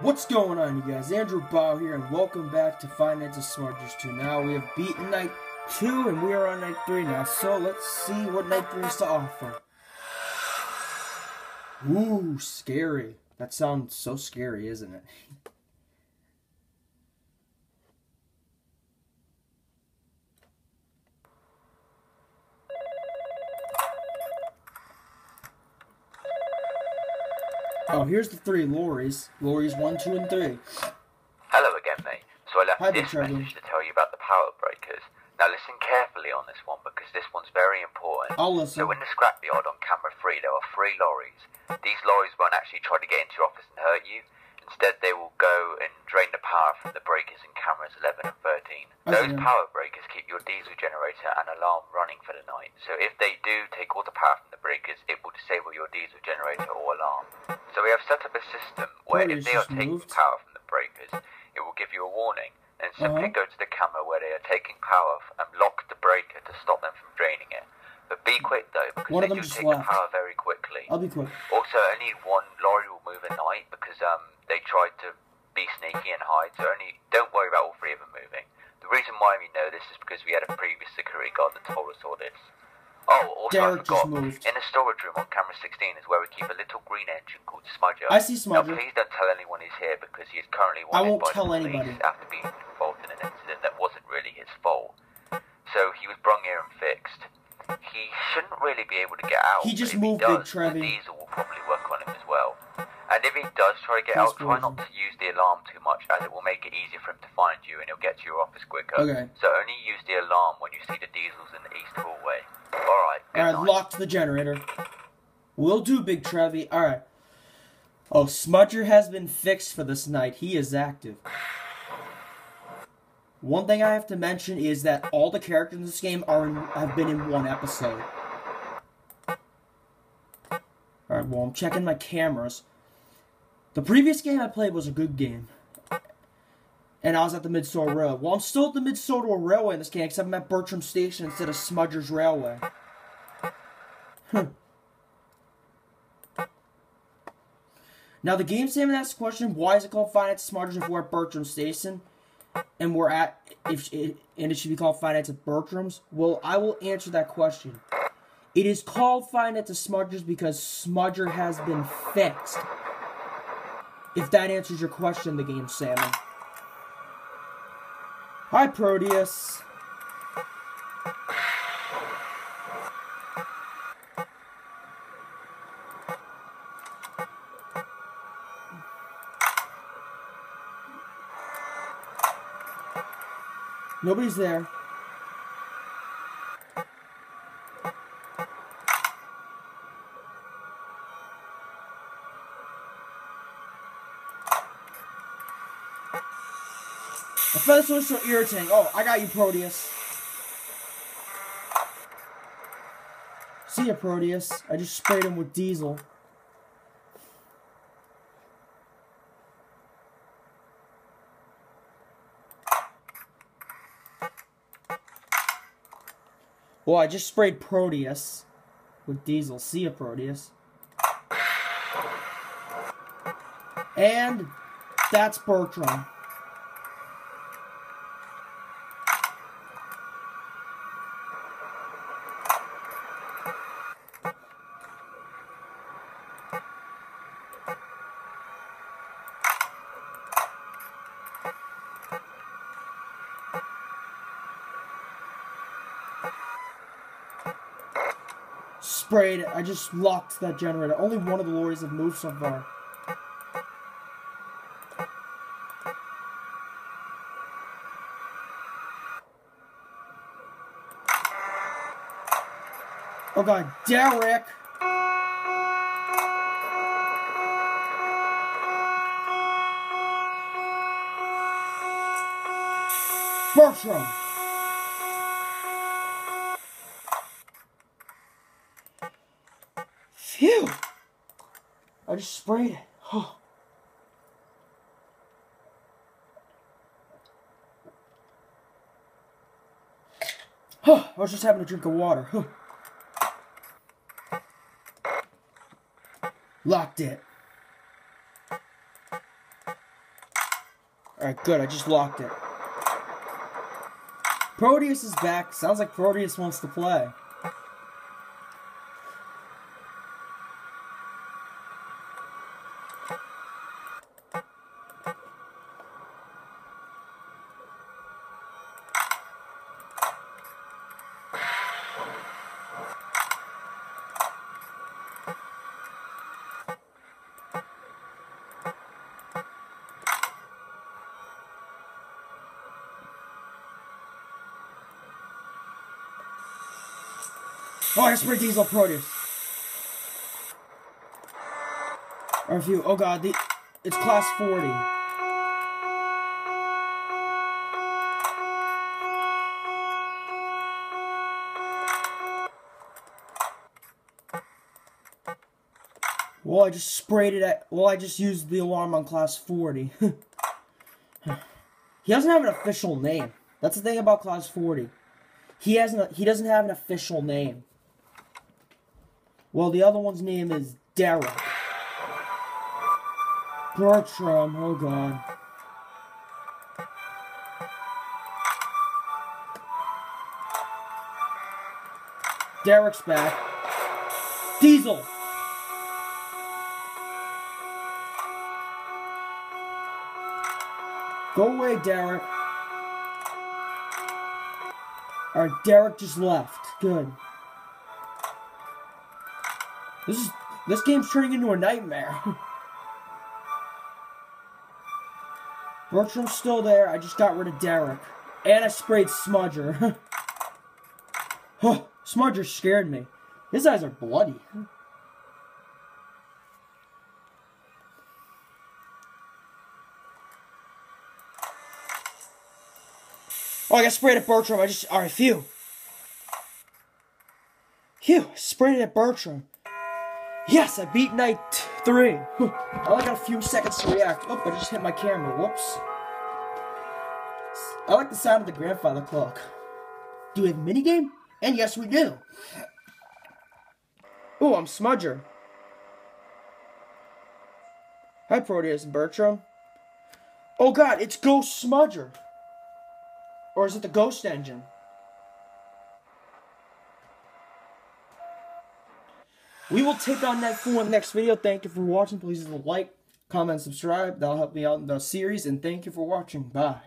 What's going on, you guys? Andrew Bow here, and welcome back to Nights at Smudgers 2. Now, we have beaten Night 2, and we are on Night 3 now, so let's see what Night 3 has to offer. Ooh, scary. That sounds so scary, isn't it? Oh, here's the three lorries. Lorries 1, 2, and 3. Hello again, mate. So I left Hi, this Trevor. message to tell you about the power breakers. Now listen carefully on this one because this one's very important. I'll So listen. in the scrapyard on camera 3 there are three lorries. These lorries won't actually try to get into your office and hurt you. Instead they will go and drain the power from the breakers in cameras 11 and 13. Those Okay. power breakers keep your diesel generator and alarm running for the night. So if they do take all the power from the breakers, it will disable your diesel generator or alarm. Have set up a system where if they are taking moved. power from the breakers, it will give you a warning. Then simply Uh-huh. go to the camera where they are taking power and lock the breaker to stop them from draining it. But be quick though, because One they do take left. the power very quickly. I'll be quick. Also, only one lorry will move at night because um they tried to be sneaky and hide. So only don't worry about all three of them moving. The reason why we know this is because we had a previous security guard that told us all this. Oh, also Derek I forgot. just moved. In the storage room on camera 16 is where we keep a little green engine called Smudger. I see Now, please don't tell anyone he's here because he is currently I wanted won't by tell the police anybody. after being involved in an incident that wasn't really his fault. So he was brung here and fixed. He shouldn't really be able to get out. He just moved he Big does, Trevi. The diesel will probably work on him as well. And if he does try to get That's out, try not to use the alarm too much, as it will make it easier for him to find you and he'll get to your office quicker. Okay. So only use the alarm when you see the diesels in the east hallway. Alright, Alright, locked the generator. Will do, Big Trevi. Alright. Oh, Smudger has been fixed for this night. He is active. One thing I have to mention is that all the characters in this game are in, have been in one episode. Alright, well, I'm checking my cameras. The previous game I played was a good game. And I was at the Mid-Sodor Railway. Well, I'm still at the Mid-Sodor Railway in this game, except I'm at Bertram Station instead of Smudger's Railway. Now the game statement asks the question: Why is it called Five Nights Smudgers if we're at Bertram Station, and we're at if it, and it should be called Five Nights at Bertram's? Well, I will answer that question. It is called Five Nights at Smudgers because Smudger has been fixed. If that answers your question, the game salmon. Hi, Proteus. Nobody's there. Found this so irritating. Oh, I got you, Proteus. See ya, Proteus. I just sprayed him with diesel. Well, I just sprayed Proteus with diesel. See ya, Proteus. And that's Bertram. Sprayed it. I just locked that generator. Only one of the lorries have moved so far. Oh god, Derek! Bertram! Phew! I just sprayed it. Oh. Huh, I was just having a drink of water. Huh. Locked it. Alright, good. I just locked it. Proteus is back. Sounds like Proteus wants to play. Oh, I sprayed diesel produce. Or if you, oh god, the, it's class 40. Well, I just sprayed it at, well, I just used the alarm on class 40. he doesn't have an official name. That's the thing about class 40. He hasn't, he doesn't have an official name. Well, the other one's name is Derek. Bertram, oh god. Derek's back. Diesel! Go away, Derek. Alright, Derek just left. Good. This is this game's turning into a nightmare. Bertram's still there. I just got rid of Derek. And I sprayed Smudger. oh, Smudger scared me. His eyes are bloody. Oh, I got sprayed at Bertram. I just... Alright, phew. Phew, sprayed at Bertram. Yes, I beat night three. I only got a few seconds to react. Oh, I just hit my camera. Whoops. I like the sound of the grandfather clock. Do we have a minigame? And yes, we do. Oh, I'm Smudger. Hi, Proteus and Bertram. Oh god, it's Ghost Smudger. Or is it the Ghost Engine? We will take on that for in the next video. Thank you for watching. Please like, comment, subscribe. That'll help me out in the series. And thank you for watching. Bye.